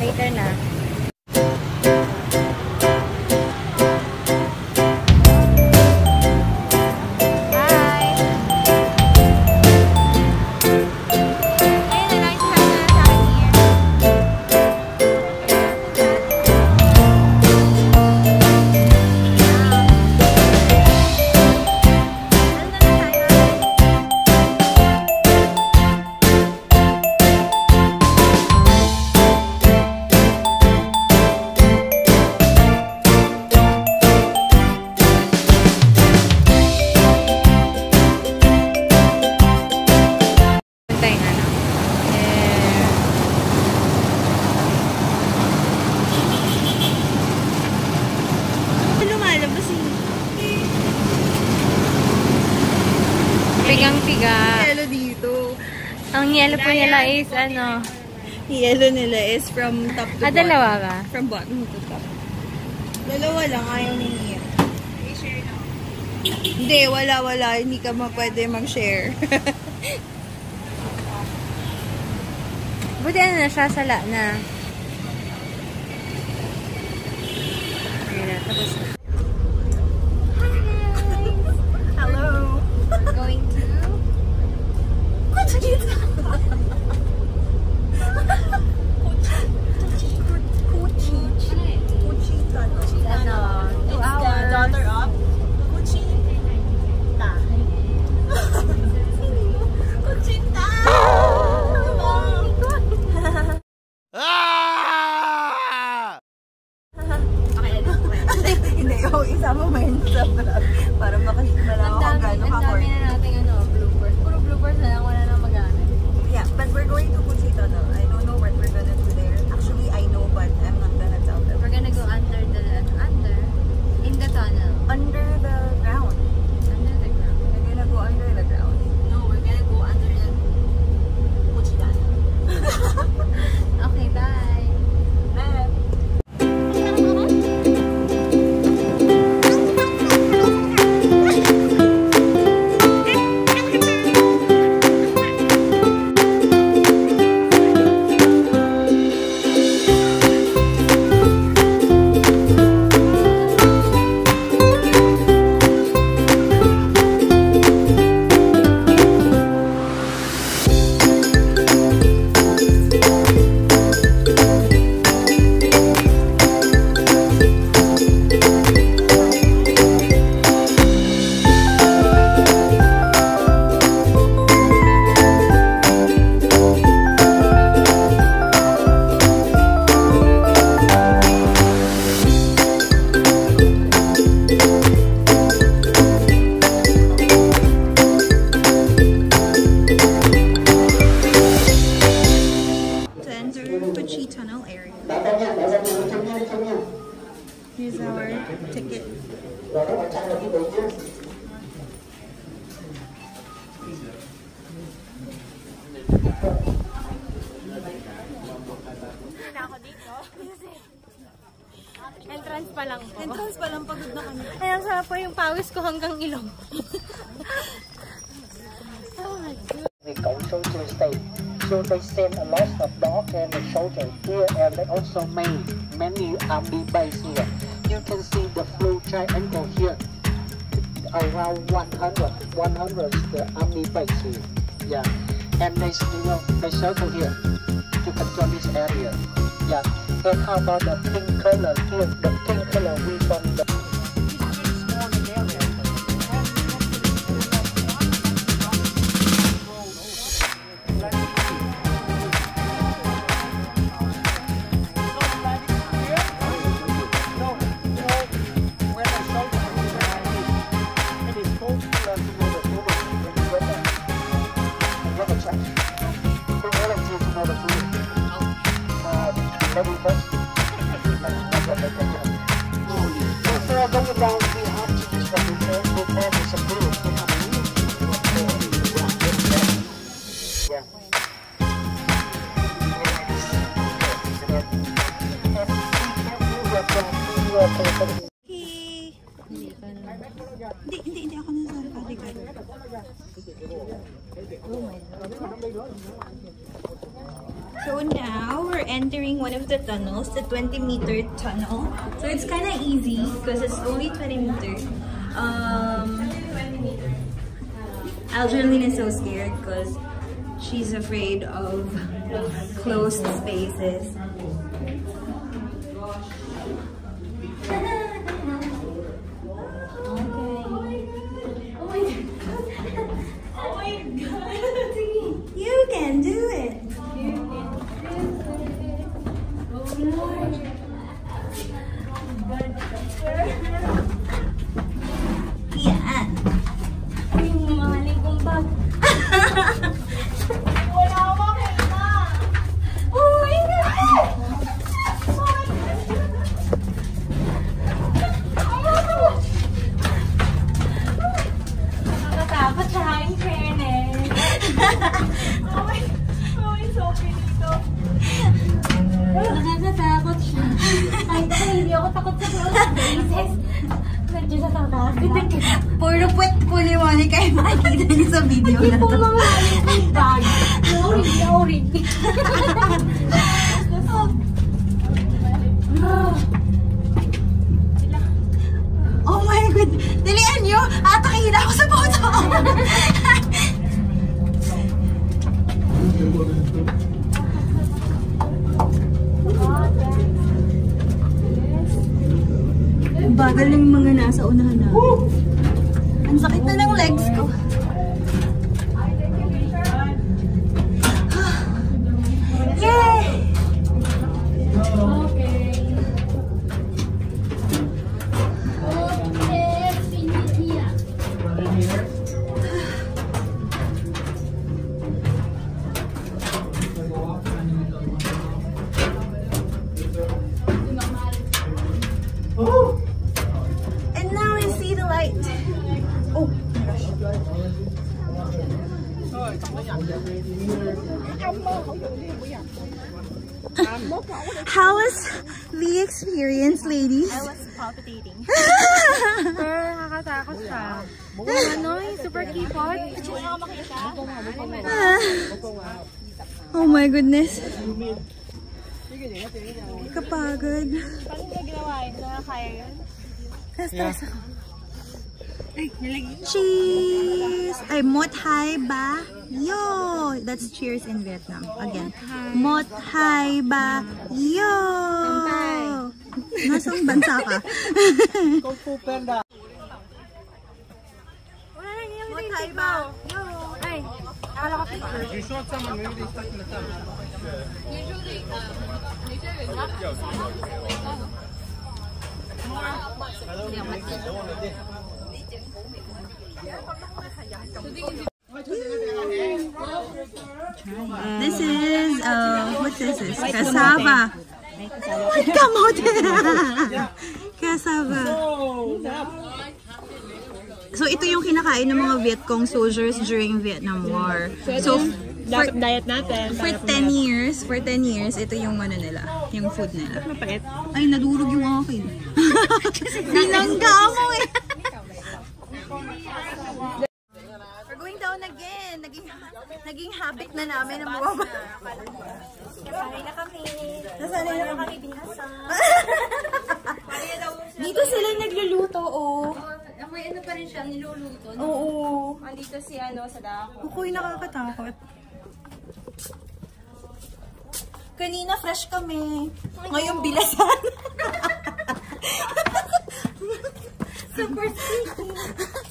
Later na. Nila is ano. Yellow nila is from top to Ah, bottom. dalawa ba? From bottom to top. Dalawa lang, ayaw ni Nia. Hindi, wala, wala. Hindi ka ma pwede mag-share. Buti ano na siya, sala na. Ayun na, tapos na. Oh, isama mo yun sa vlog para Ang ako dami, gano'n ang ka dami na nating ano, bloopers. Puro bloopers na lang, wala na magamit. Yeah, but we're going to Cuchita now. I shoulder stay. So they send a lot of dog and the shoulder here and they also made many army base here. You can see the blue triangle here. Around 100, 100 is the army base here. Yeah. And they, you know, they circle here to control this area. Yeah. And how about the pink color here? The pink color we from the Hindi, hindi, hindi ako nasa bodyguard. So now, we're entering one of the tunnels, the 20-meter tunnel. So it's kind of easy because it's only 20 meters. Um, Algerline is so scared because she's afraid of closed spaces. Puro puwet po ni Monica yung makikita niyo sa video Hindi na po to. mga aling bag. Naurig, naurig. Oh my God! Dalian niyo! Atakin na ako sa photo! Bagal ng mga nasa unahan na. Ang sakit na ng legs ko. How was the experience, ladies? I was palpitating. Pero nakakatakot siya. Ano, super keyboard. Oh my goodness. Kapagod. Paano niya ginawa yun? Nakakaya yun? Ka-stress ako. Cheese! Ay, mot hai ba? Yo! That's cheers in Vietnam. Again. Mot hai ba? Yo! Nasang bansa ka? Kung Fu Panda. Wala na yung Mot hai ba? Yo! Ay, akala ko picture. You showed someone, maybe they stuck in the tunnel. This is, uh, what is this? Cassava. Kamote! Cassava. So, ito yung kinakain ng mga Viet Cong soldiers during Vietnam War. So, for, diet natin. for 10 years, for 10 years, ito yung ano nila, yung food nila. Ay, nadurog yung akin. Binangga mo eh. We're going down again. Naging, naging habit na namin ang bumaba. Nasanay na kami. Nasanay na kami binasa. Dito sila nagluluto, oh. May ano pa rin siya, niluluto. Oo. Andito si ano sa dako. Kukoy nakakatakot. Kanina fresh kami. Ngayon bilasan. Super sticky.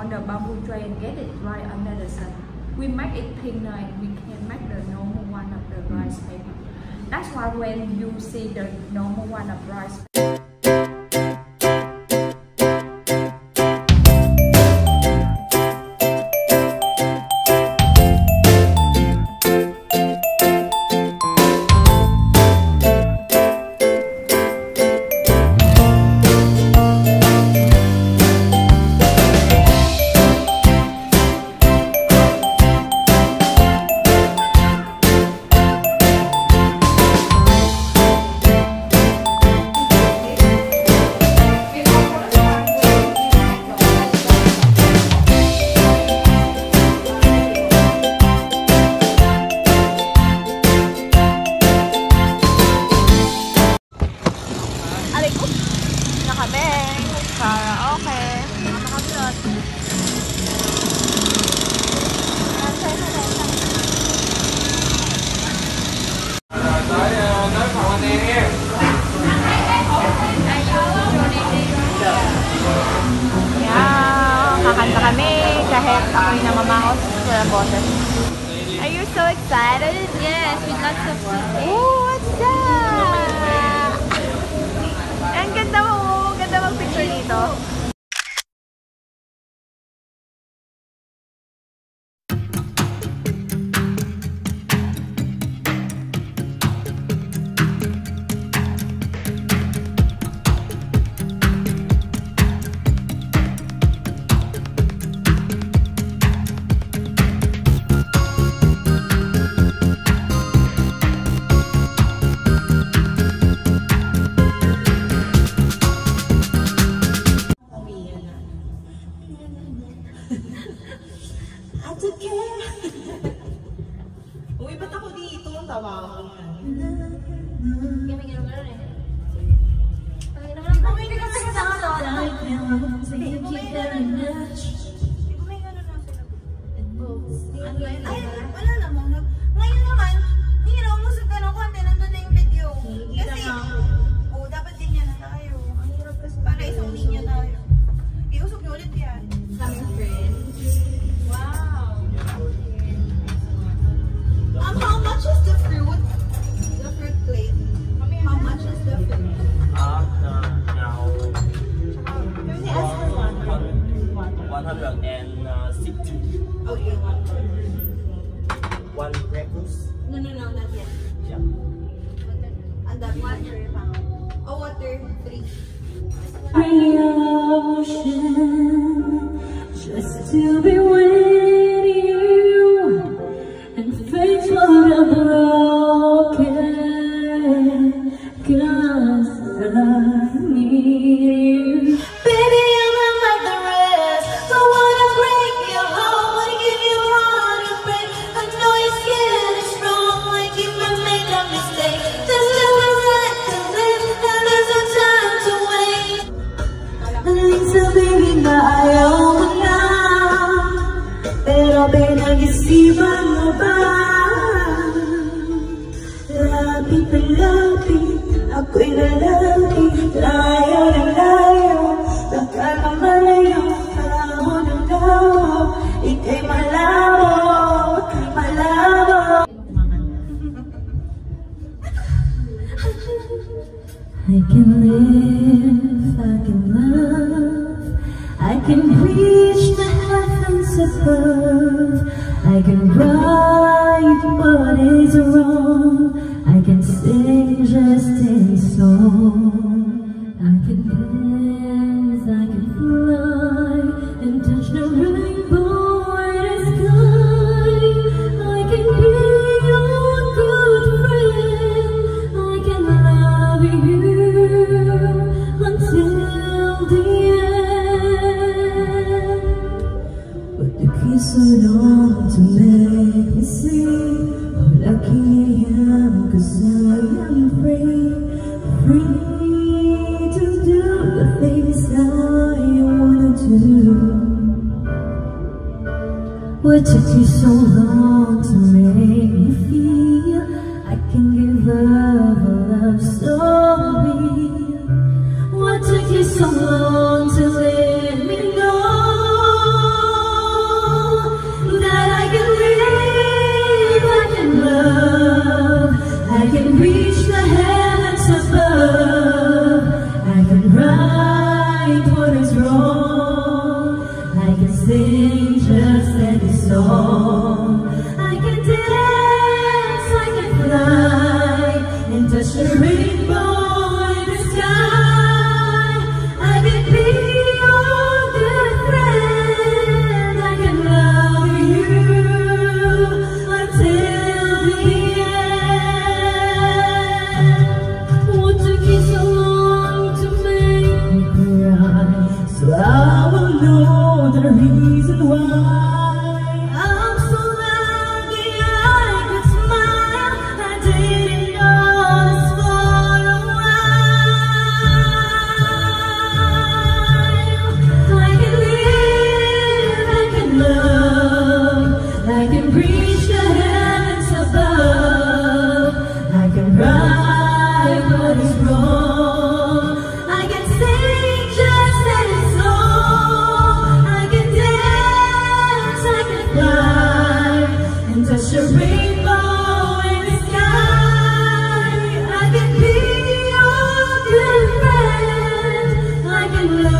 on the bamboo tray and get it right under the sun. We make it thinner and we can make the normal one of the rice paper. That's why when you see the normal one of rice Water. Oh, Three. Ocean, just to be Di ba? Nga ba Lapit-lapit Ako'y lalaki. Layo na layo Baka na malayo Tao na tao Ika'y malabo Malabo. I can live I can love I can reach the heavens above. I can write what is wrong. I can sing just a song. What took you so long to make me feel. I can give up a love so real? What took you so long to let me know That I can live, I can love I can reach the heavens above. I can right what is wrong. I can sing just 走。Love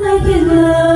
like a love.